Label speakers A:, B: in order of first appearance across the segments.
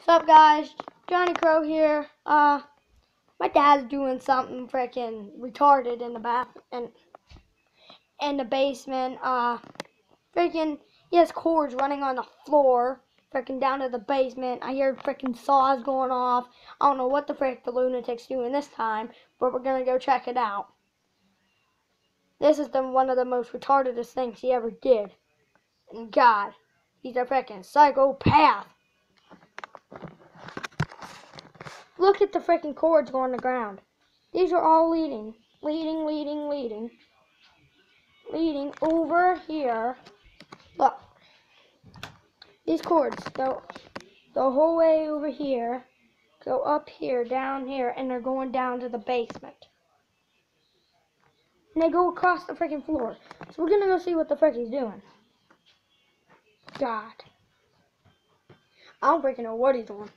A: What's up, guys? Johnny Crow here. Uh, my dad's doing something freaking retarded in the bath and in the basement. Uh, freaking, he has cords running on the floor, freaking down to the basement. I hear freaking saws going off. I don't know what the frick the lunatic's doing this time, but we're gonna go check it out. This is the one of the most retardedest things he ever did. And God, he's a freaking psychopath. Look at the freaking cords going to the ground. These are all leading, leading, leading, leading, leading over here. Look, these cords go the whole way over here, go up here, down here, and they're going down to the basement. And they go across the freaking floor. So we're gonna go see what the frick he's doing. God. I don't freaking know what he's doing.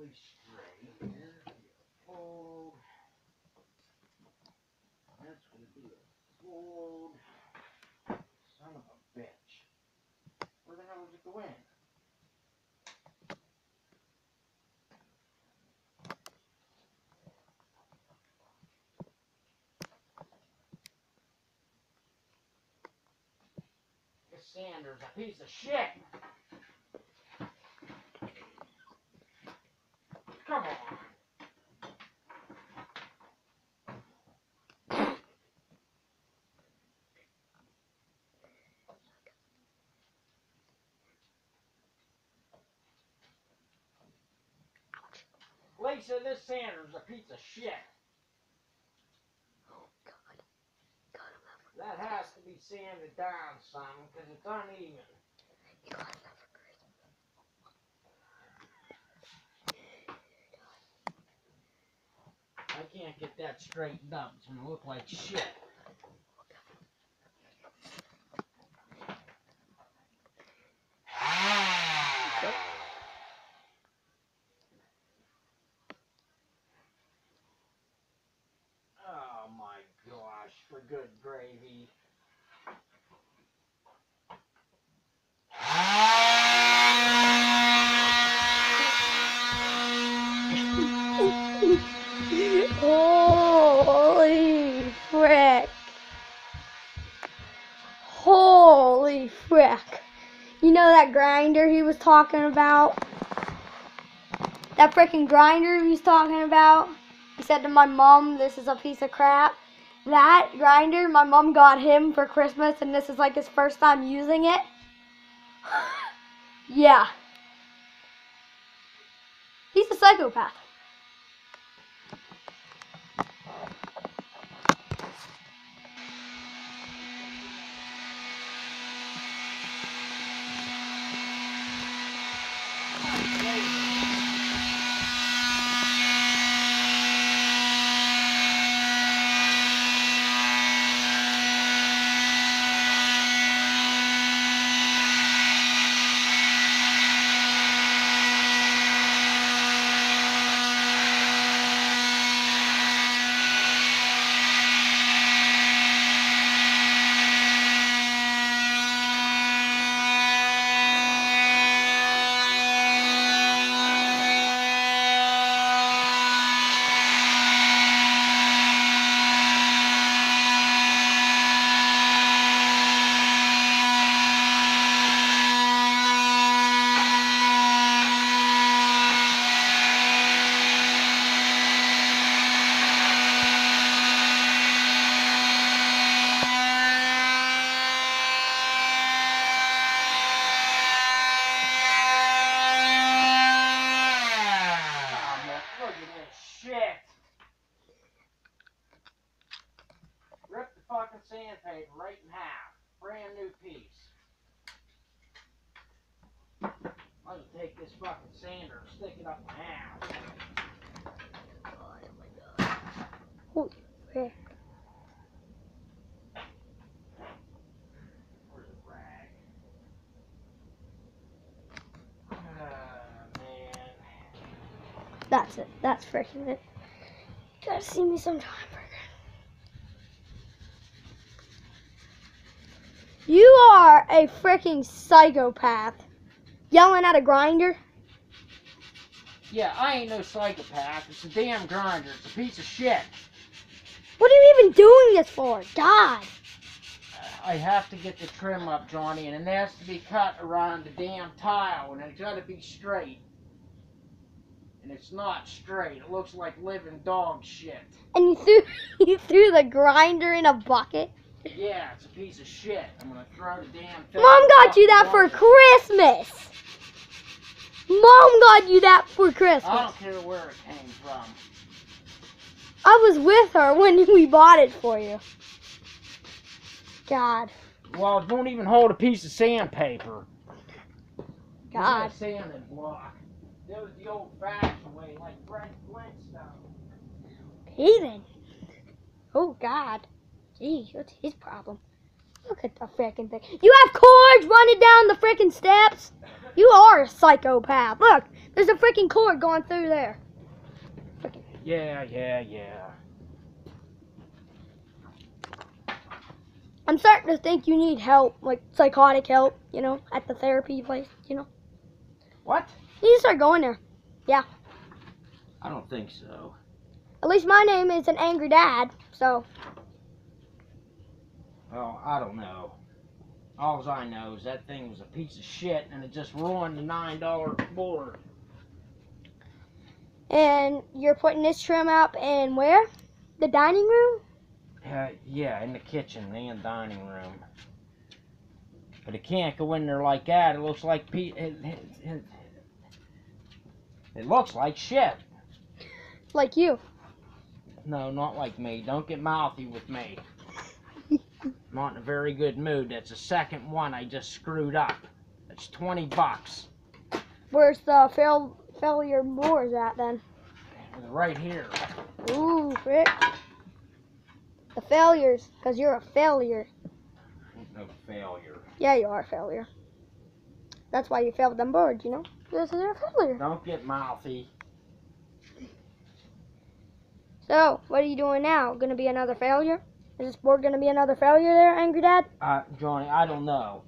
B: Perfectly straight. Fold. That's gonna be a fold. Son of a bitch. Where the hell did it go in? Sanders a piece of shit. Come on. Lisa, this Sanders a piece of shit.
A: Oh God. God,
B: That has to be sanded down some because it's uneven.
A: You got enough for Christmas.
B: I can't get that straightened up. It's gonna look like shit. Oh my gosh, for good gravy.
A: That grinder he was talking about? That freaking grinder he was talking about? He said to my mom, this is a piece of crap. That grinder, my mom got him for Christmas, and this is like his first time using it. yeah. He's a psychopath. That's it. That's freaking it. You gotta see me sometime, You are a freaking psychopath. Yelling at a grinder.
B: Yeah, I ain't no psychopath. It's a damn grinder. It's a piece of shit.
A: What are you even doing this for? God.
B: I have to get the trim up, Johnny, and it has to be cut around the damn tile, and it's got to be straight. And it's not straight. It looks like living dog shit.
A: And you threw you threw the grinder in a bucket.
B: Yeah, it's a piece of shit. I'm gonna throw the damn thing.
A: Mom got you that for Christmas. Mom got you that for
B: Christmas. I don't care where it came from.
A: I was with her when we bought it for you. God.
B: Well, it won't even hold a piece of sandpaper.
A: God.
B: Sanding block. That was the old-fashioned way, like Fred Flintstone.
A: Heathen. Oh God. Gee, what's his problem? Look at the frickin' thing. You have cords running down the frickin' steps. You are a psychopath. Look, there's a frickin' cord going through there. Frickin'
B: Yeah, yeah, yeah.
A: I'm starting to think you need help, like psychotic help, you know, at the therapy place, you know.
B: What?
A: You need to start going there. Yeah.
B: I don't think so.
A: At least my name is an angry dad, so
B: Well, I don't know. All I know is that thing was a piece of shit and it just ruined the nine dollar board.
A: and you're putting this trim up in where? The dining room?
B: Uh, yeah, in the kitchen and dining room. But it can't go in there like that. It looks like pe- it, it, it, it looks like shit.
A: Like you.
B: No, not like me. Don't get mouthy with me. I'm not in a very good mood. That's the second one I just screwed up. That's 20 bucks.
A: Where's the fail failure boards at then?
B: Right here.
A: Ooh, frick. The failures, because you're a failure.
B: No failure.
A: Yeah, you are a failure. That's why you failed them boards, you know? This is a failure.
B: Don't get mouthy.
A: So, what are you doing now? Gonna be another failure? Is this board gonna be another failure there, Angry Dad?
B: Uh, Johnny, I don't know.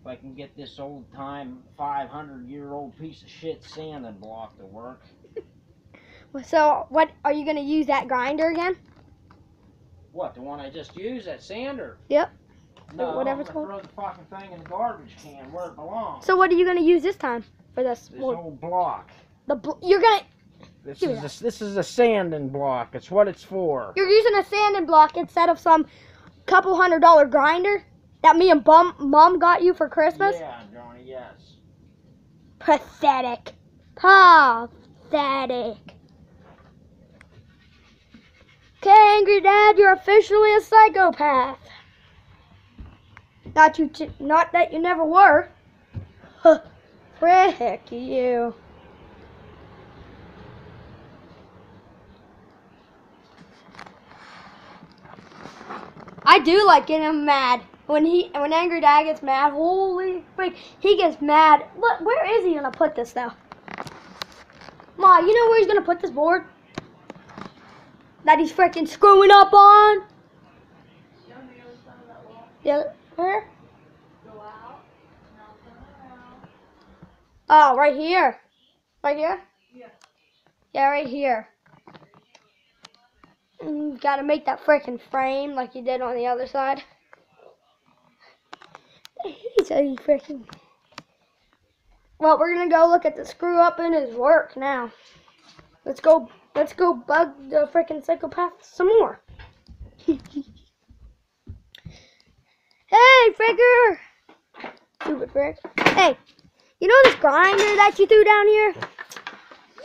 B: If I can get this old time, 500 year old piece of shit sanding block to work.
A: So, what, are you gonna use that grinder again?
B: What, the one I just used, that sander?
A: Yep.
B: No,
A: Whatever it's
B: gonna throw the fucking thing in the garbage can where it belongs.
A: So, what are you gonna use this time for this
B: this old block.
A: The bl- you're gonna
B: This
A: me
B: is a, this is a sanding block. It's what it's for.
A: you're using a sanding block instead of some couple hundred dollar grinder that me and bum mom got you for Christmas.
B: Yeah, Johnny. Yes.
A: Pathetic. Pathetic. Okay, angry dad, you're officially a psychopath. Not you, not that you never were. Huh. Frick you. I do like getting him mad. When he, when angry dad gets mad, holy frick, he gets mad. Look, where is he gonna put this though? Ma, you know where he's gonna put this board? That he's freaking screwing up on? Yeah, where? Oh, right here. Right here?
C: Yeah.
A: Yeah, right here. You gotta make that freaking frame like you did on the other side. He's a freaking. Well, we're gonna go look at the screw up in his work now. Let's go. Let's go bug the freaking psychopath some more. hey, Frigger! Stupid Frig. Hey, you know this grinder that you threw down here?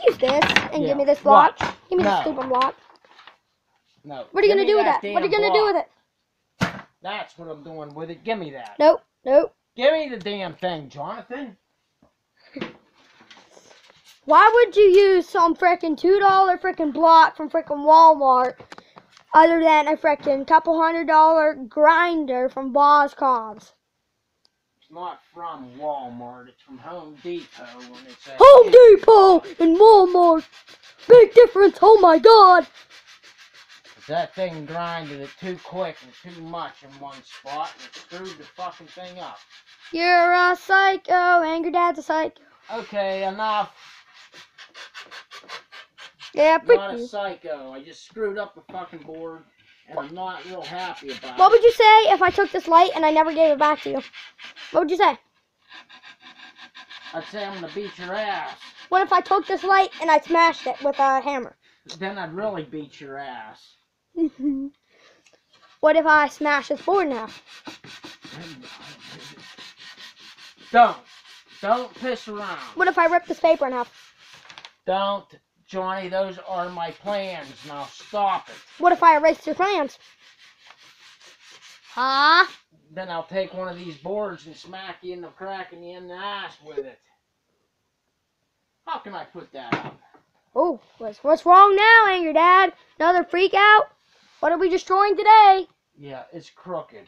A: Use this and
B: Yeah.
A: give me this block. Give me
B: No.
A: this stupid block.
B: No.
A: What are you gonna do with that? What are you gonna do with it?
B: That's what I'm doing with it. Give me that.
A: Nope, nope.
B: Give me the damn thing, Jonathan.
A: Why would you use some frickin' two dollar frickin' block from frickin' Walmart other than a frickin' couple hundred dollar grinder from Boss Cobbs?
B: It's not from Walmart. It's from Home Depot. And it's
A: Home Depot and Walmart. Big difference. Oh my God.
B: That thing grinded it too quick and too much in one spot, and it screwed the fucking thing up.
A: You're a psycho. Angry Dad's a psycho.
B: Okay, enough.
A: Yeah,
B: Not a psycho. I just screwed up the fucking board, and I'm not real happy about
A: What
B: it.
A: What would you say if I took this light and I never gave it back to you? What would you say?
B: I'd say I'm gonna beat your ass.
A: What if I took this light and I smashed it with a hammer?
B: Then I'd really beat your ass.
A: what if I smash this board now?
B: Don't. Don't piss around.
A: What if I rip this paper in half?
B: Don't. Johnny, those are my plans. Now stop it.
A: What if I erase your plans? Huh?
B: Then I'll take one of these boards and smack you in the crack in the in the ass with it. How can I put that up?
A: Oh, what's, what's wrong now, Angry Dad? Another freak out? What are we destroying today?
B: Yeah, it's crooked.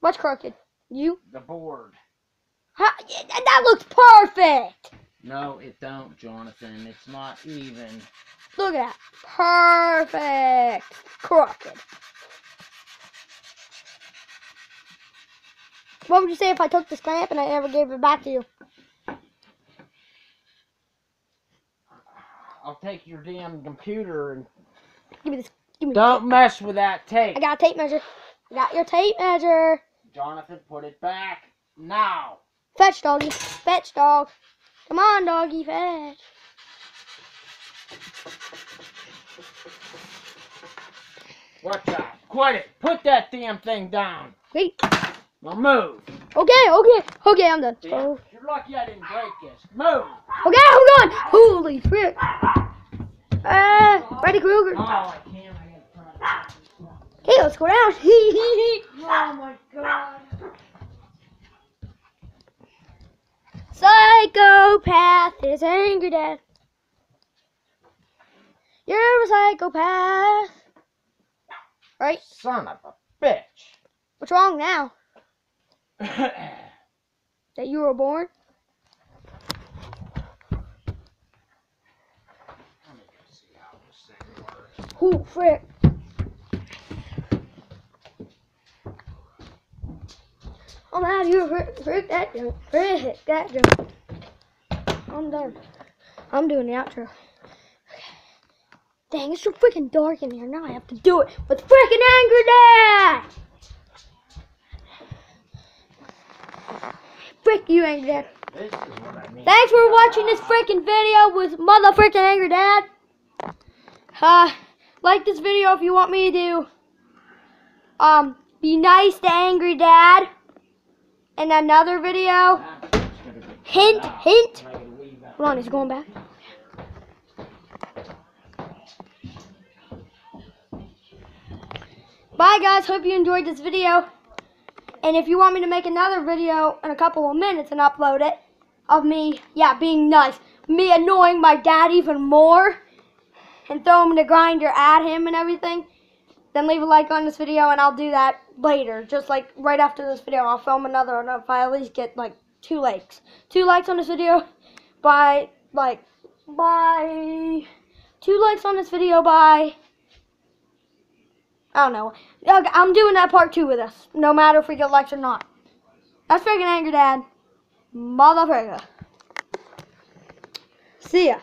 A: What's crooked? You?
B: The board.
A: Huh? That- that looks perfect!
B: No, it don't, Jonathan. It's not even.
A: Look at that. Perfect. Crooked. What would you say if I took this clamp and I never gave it back to you?
B: I'll take your damn computer and
A: Give me this.
B: Don't mess with that tape.
A: I got a tape measure. I got your tape measure.
B: Jonathan, put it back now.
A: Fetch, doggy. Fetch, dog. Come on, doggy. Fetch.
B: What's up? Quit it. Put that damn thing down.
A: Wait.
B: Now move.
A: Okay, okay. Okay, I'm done.
B: Damn,
A: Oh.
B: You're lucky I didn't break this. Move.
A: Okay, hold on. Holy frick. Uh, Freddy Krueger.
B: Oh,
A: Okay, let's go down.
B: Oh my god.
A: Psychopath is angry dad. You're a psychopath. Right?
B: Son of a bitch.
A: What's wrong now? That you were born?
B: go see how this thing works.
A: Who frick? I'm out of here. That junk. Frick that junk. I'm done. I'm doing the outro. Okay. Dang, it's so freaking dark in here. Now I have to do it with freaking Angry Dad! Frick you, Angry Dad.
B: This is what I mean.
A: Thanks for watching this freaking video with mother freaking Angry Dad. Uh, like this video if you want me to um be nice to Angry Dad. In another video. Hint, hint. Hold on, he's going back. Bye guys, hope you enjoyed this video. And if you want me to make another video in a couple of minutes and upload it of me, yeah, being nice, me annoying my dad even more and throw him in the grinder at him and everything, then leave a like on this video and I'll do that later. Just like right after this video, I'll film another one if I at least get like two likes. Two likes on this video by like by two likes on this video by I don't know. I'm doing that part two with us, no matter if we get likes or not. That's freaking angry dad. Motherfucker. See ya.